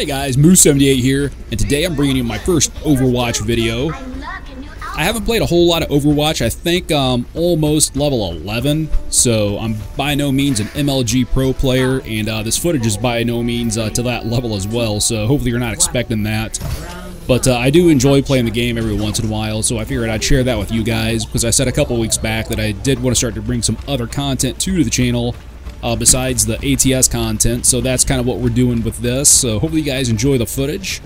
Hey guys, Moose78 here, and today I'm bringing you my first Overwatch video. I haven't played a whole lot of Overwatch. I think I'm almost level 11, so I'm by no means an MLG pro player, and uh, this footage is by no means uh, to that level as well, so hopefully you're not expecting that. But uh, I do enjoy playing the game every once in a while, so I figured I'd share that with you guys, because I said a couple weeks back that I did want to start to bring some other content to the channel, uh, besides the ATS content. So that's kind of what we're doing with this. So hopefully you guys enjoy the footage.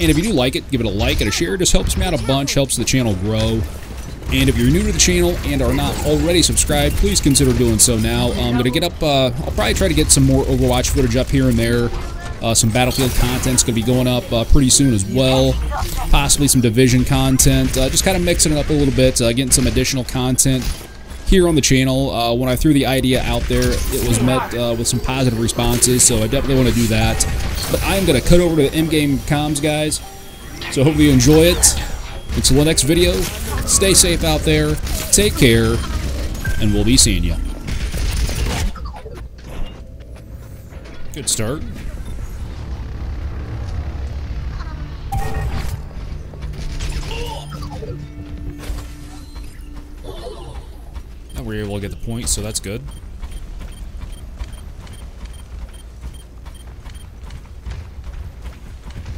And if you do like it, give it a like and a share. It just helps me out a bunch, helps the channel grow. And if you're new to the channel and are not already subscribed, please consider doing so now. I'm going to get up, uh, I'll probably try to get some more Overwatch footage up here and there. Uh, some Battlefield content's going to be going up uh, pretty soon as well. Possibly some Division content. Uh, just kind of mixing it up a little bit, uh, getting some additional content here on the channel. Uh, when I threw the idea out there, it was met uh, with some positive responses, so I definitely want to do that. But I'm going to cut over to the in-game comms, guys. So hopefully you enjoy it. Until the next video, stay safe out there, take care, and we'll be seeing you. Good start. We were able to get the point, so that's good.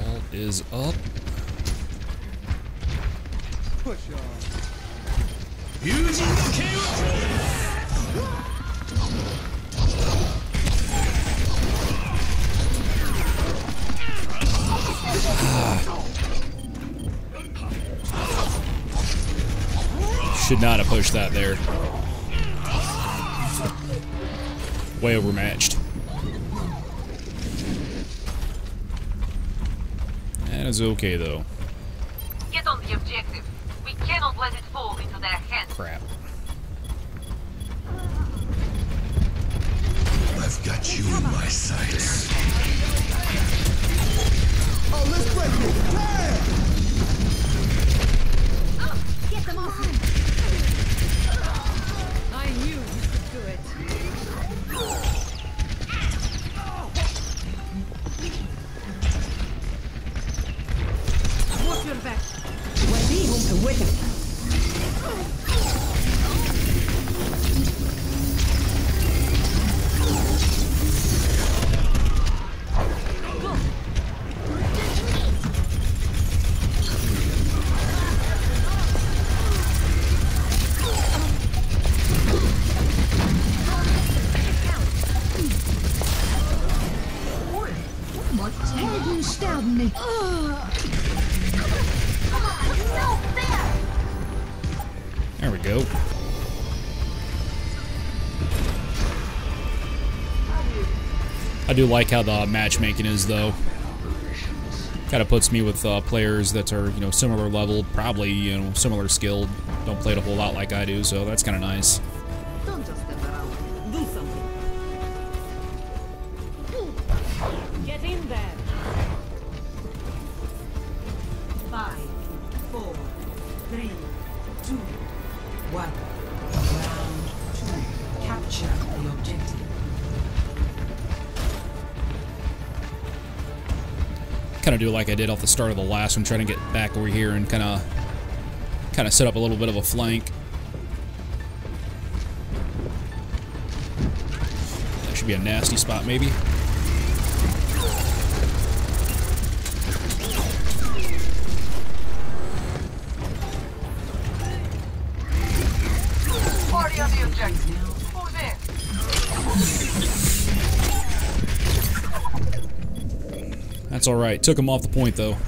Ball is up. Push on. Should not have pushed that there. Way overmatched. That is okay, though. Get on the objective. We cannot let it fall into their hands. Crap. I've got you in my sights. Oh, let's break it! There we go. I do like how the matchmaking is, though. Kind of puts me with uh, players that are, you know, similar level, probably, you know, similar skilled. Don't play it a whole lot like I do, so that's kind of nice. Kind of do like I did off the start of the last one, trying to get back over here and kind of kind of set up a little bit of a flank. That should be a nasty spot, maybe. Party on the objective. Who's in? That's alright. Took him off the point, though.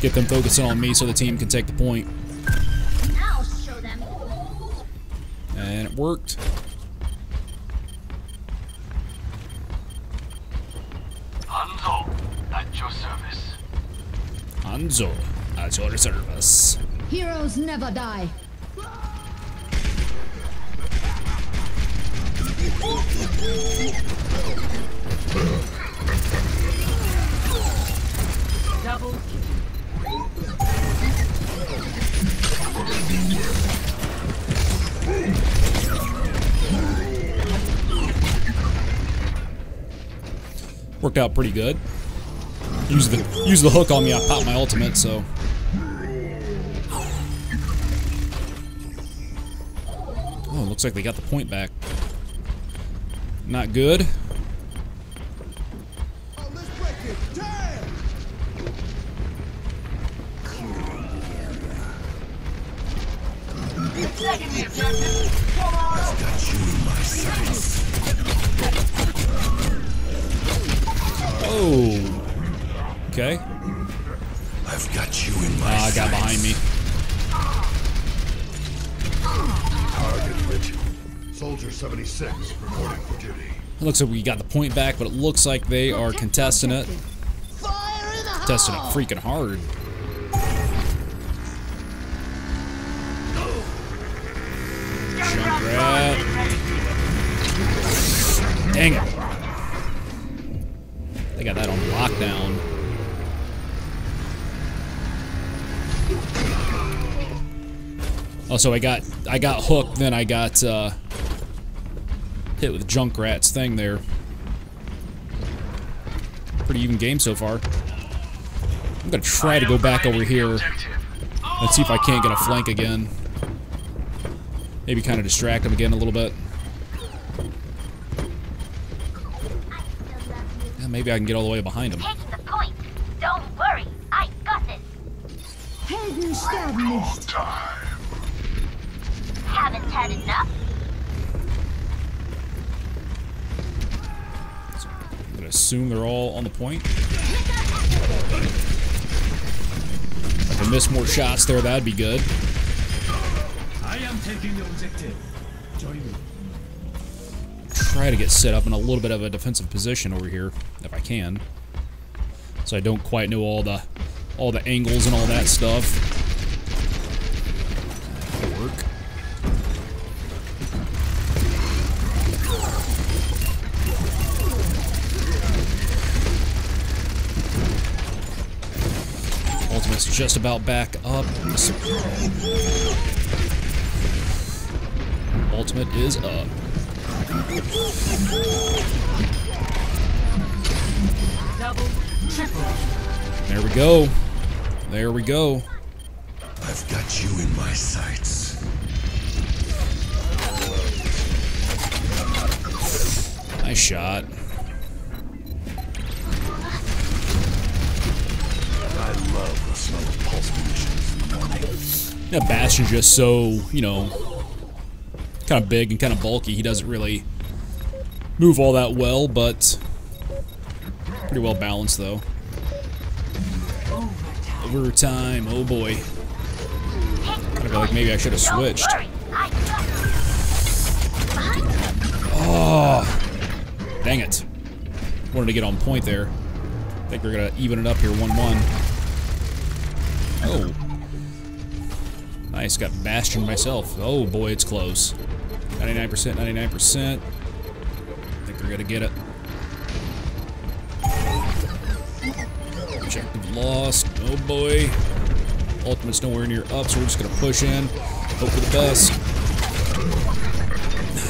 Get them focusing on me so the team can take the point. And it worked. Hanzo, at your service. Hanzo, at your service. Heroes never die. Double Worked out pretty good. Use the use the hook on me. I popped my ultimate, so. Looks like they got the point back. Not good. Oh, let's break it. Damn! I've got you in my sights. Oh. Okay. I've got you in my Ah, I got behind me. Target Richard. Soldier 76, reporting for duty. It looks like we got the point back, but it looks like they are contesting it. Fire Contesting it freaking hard. Oh, so I got I got hooked, then I got uh, hit with Junkrat's thing there. Pretty even game so far. I'm gonna try to go back over here. Let's see if I can't get a flank again. Maybe kind of distract him again a little bit. Yeah, maybe I can get all the way behind him. Take the. Don't worry. I got this. Helden sterben nicht. Haven't had enough? I'm gonna assume they're all on the point. If I miss more shots there, that'd be good. I am taking the objective. Join me. Try to get set up in a little bit of a defensive position over here, if I can. So I don't quite know all the all the angles and all that stuff. Ultimate's just about back up. Ultimate is up. There we go. There we go. I've got you in my sights. Nice shot. Love the smell of pulse munitions in the morning. Bastion's just so, you know, kind of big and kind of bulky. He doesn't really move all that well, but pretty well balanced, though. Overtime, oh boy. Kind of feel like maybe I should have switched. this. Dang it. Wanted to get on point there. I think we're going to even it up here 1-1. Oh. Nice, got Bastion myself. Oh boy, it's close. 99%, 99%. I think we're to get it. Objective lost. Oh boy. Ultimate's nowhere near up, so we're just to push in. Hope for the best.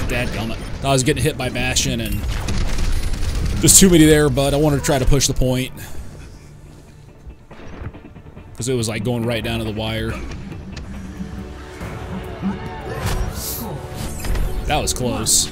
Dadgummit. I was getting hit by Bastion and there's too many there, but I wanted to try to push the point. Because it was like going right down to the wire. That was close.